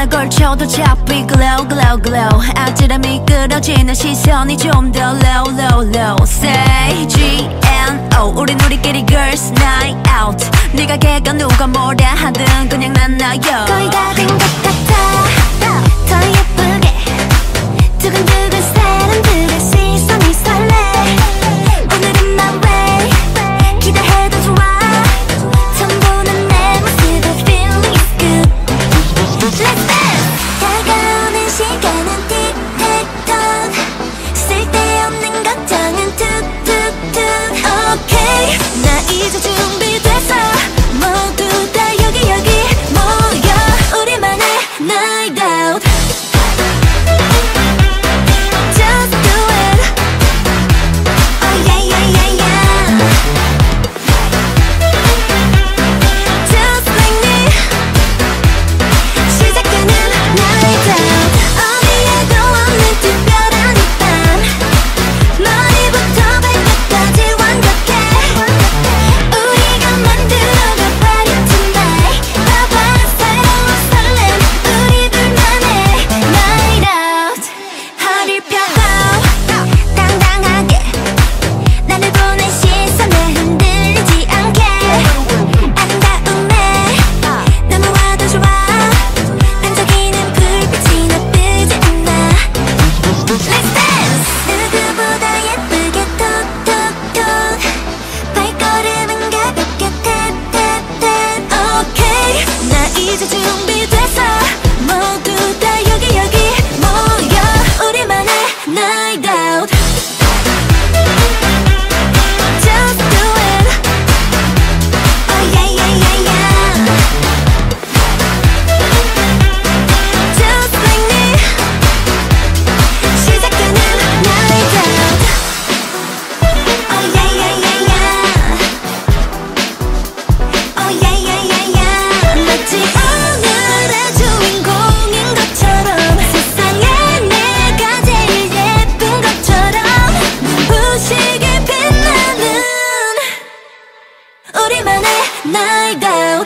하나 걸쳐도 잡히 glow glow glow. 아찔함이 끌어지는 시선이 좀 더 low low low. Say G-N-O 우린 우리끼리 girls night out. 네가 걔가 누가 뭐라 하든 그냥 난 나여 우리만의 나이가